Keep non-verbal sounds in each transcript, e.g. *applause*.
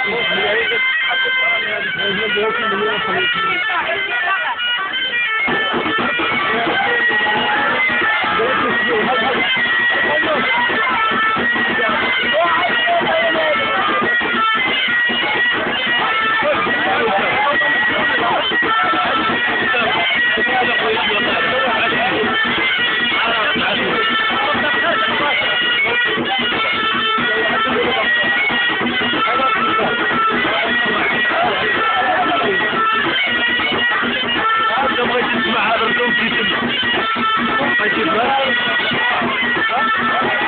बहुत Thank *laughs* you.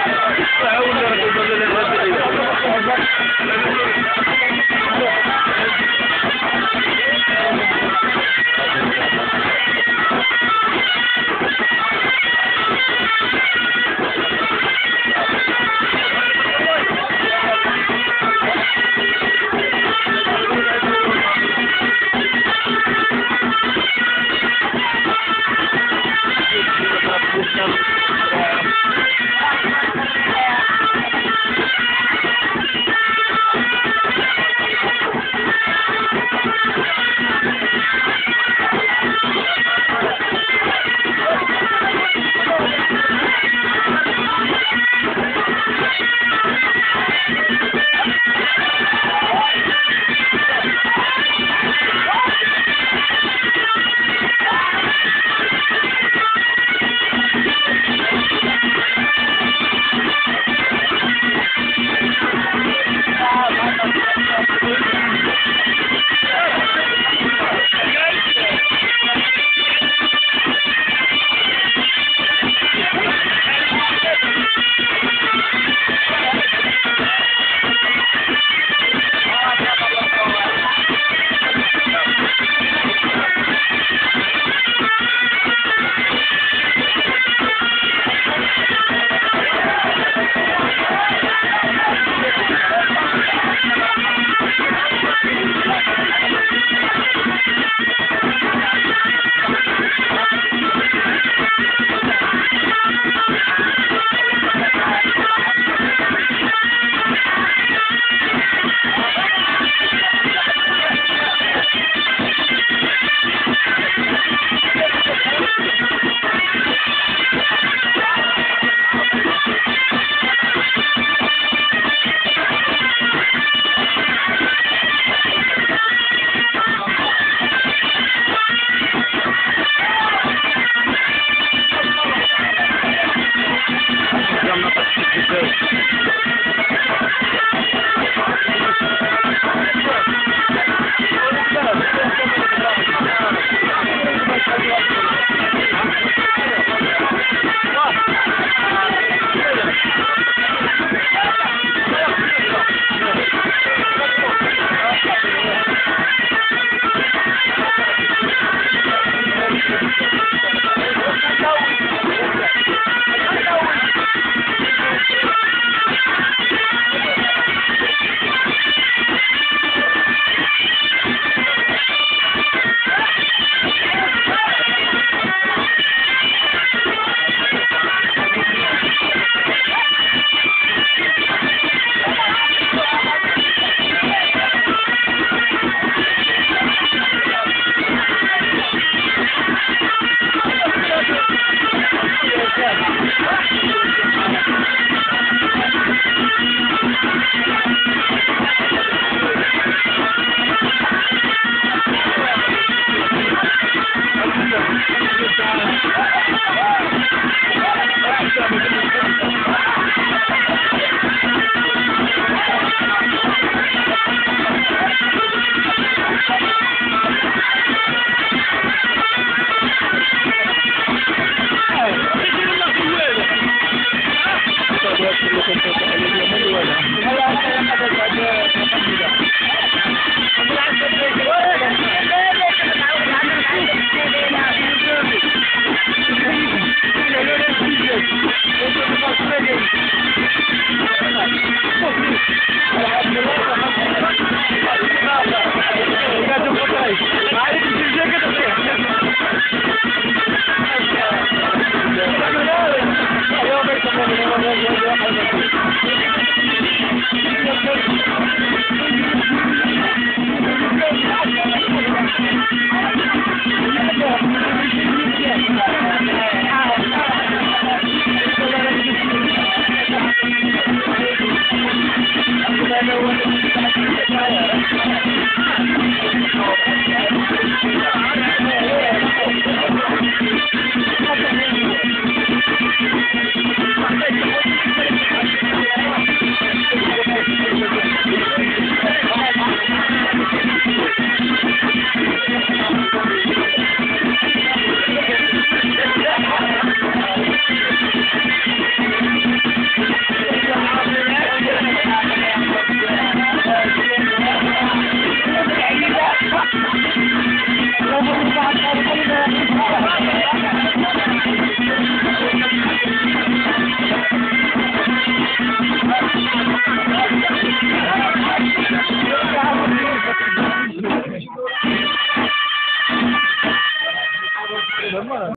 Yeah, yeah.